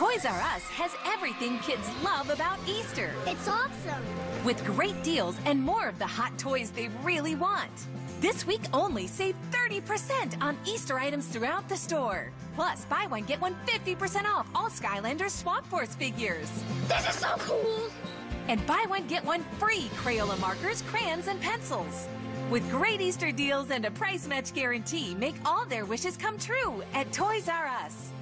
Toys R Us has everything kids love about Easter. It's awesome. With great deals and more of the hot toys they really want. This week only, save 30% on Easter items throughout the store. Plus, buy one, get one 50% off all Skylanders Swap Force figures. This is so cool. And buy one, get one free Crayola markers, crayons, and pencils. With great Easter deals and a price match guarantee, make all their wishes come true at Toys R Us.